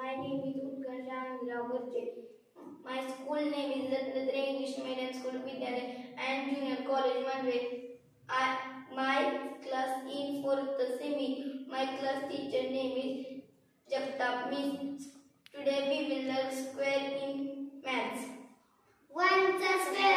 My name is Utkarsh Ragurche. My school name is Ratnatra English Medium School Vidyalaya and Junior College Manvel. I my class in fourth semi. My class teacher name is Jagtap Miss. Today we will learn square in maths. One plus square.